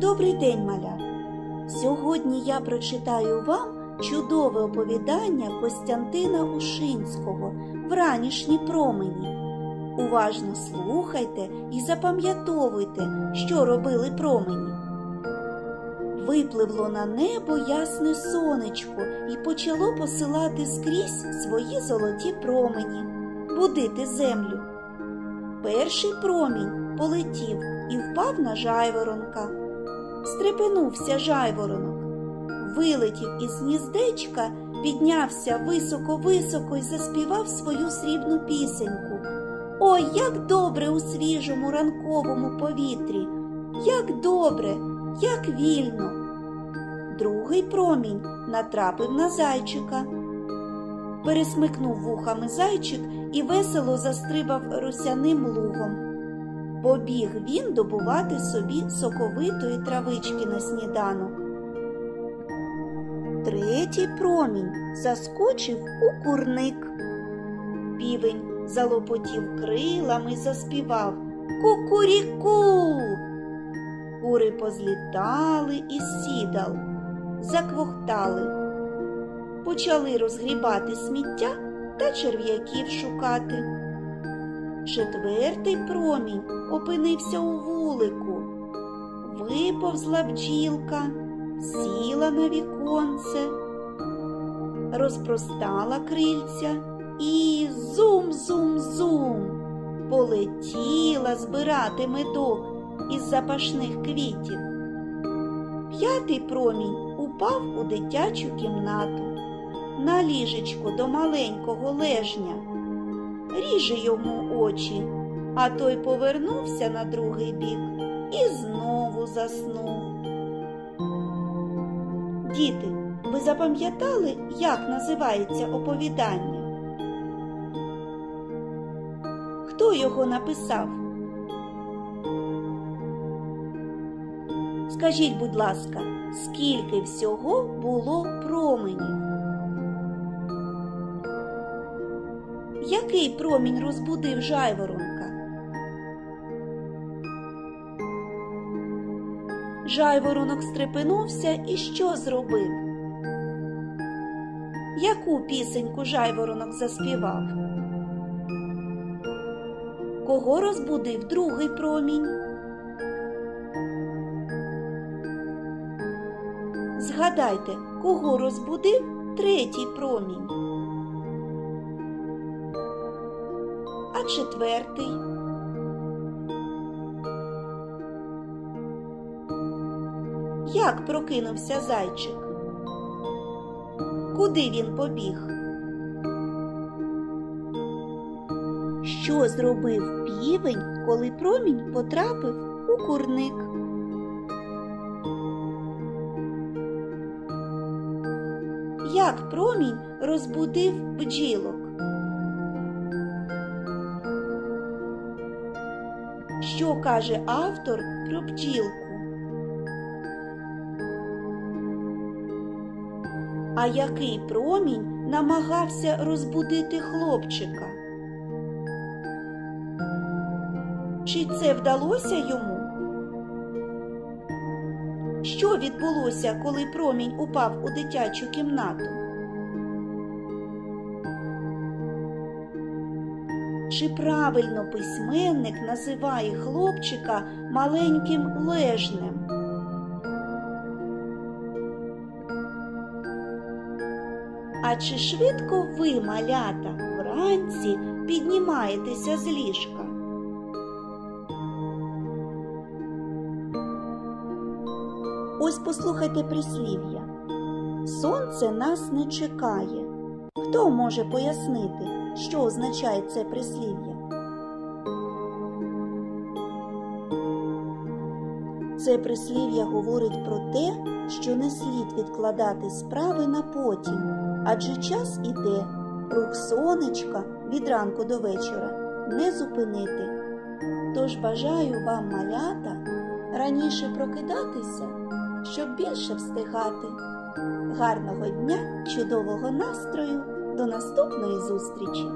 Добрий день, маля! Сьогодні я прочитаю вам чудове оповідання Костянтина Ушинського Вранішні промені. Уважно слухайте і запам'ятовуйте, що робили промені. Випливло на небо ясне сонечко і почало посилати скрізь свої золоті промені, будити землю. Перший промінь полетів і впав на жайворонка. Стрепенувся жайворонок, вилетів із гніздечка, піднявся високо-високо й заспівав свою срібну пісеньку. Ой, як добре у свіжому ранковому повітрі, як добре, як вільно. Другий промінь натрапив на зайчика. Пересмикнув вухами зайчик і весело застрибав росяним лугом. Побіг він добувати собі соковитої травички на сніданок. Третій промінь заскочив у курник. Півень залопотів крилами заспівав Кукуріку. Кури позлітали із сідал, заквохтали, почали розгрібати сміття та черв'яків шукати. Четвертий промінь опинився у вулику, виповзла бджілка, сіла на віконце, розпростала крильця і зум-зум-зум полетіла збирати медок із запашних квітів. П'ятий промінь упав у дитячу кімнату, на ліжечко до маленького лежня ріже йому очі, а той повернувся на другий бік і знову заснув. Діти, ви запам'ятали, як називається оповідання? Хто його написав? Скажіть, будь ласка, скільки всього було променів? Який промінь розбудив жайворонка? Жайворонок стрепенувся і що зробив? Яку пісеньку жайворонок заспівав? Кого розбудив другий промінь? Згадайте, кого розбудив третій промінь? Четвертий. Як прокинувся зайчик? Куди він побіг? Що зробив півень, коли промінь потрапив у курник? Як промінь розбудив бджілок? Каже автор про бджілку? А який промінь намагався розбудити хлопчика? Чи це вдалося йому? Що відбулося, коли промінь упав у дитячу кімнату? Чи правильно письменник називає хлопчика маленьким лежнем? А чи швидко ви, малята, вранці піднімаєтеся з ліжка? Ось послухайте прислів'я. Сонце нас не чекає. Хто може пояснити? Що означає це прислів'я? Це прислів'я говорить про те, що не слід відкладати справи на потім, адже час іде, рух сонечка від ранку до вечора не зупинити. Тож бажаю вам, малята, раніше прокидатися, щоб більше встигати. Гарного дня, чудового настрою! До наступної зустрічі!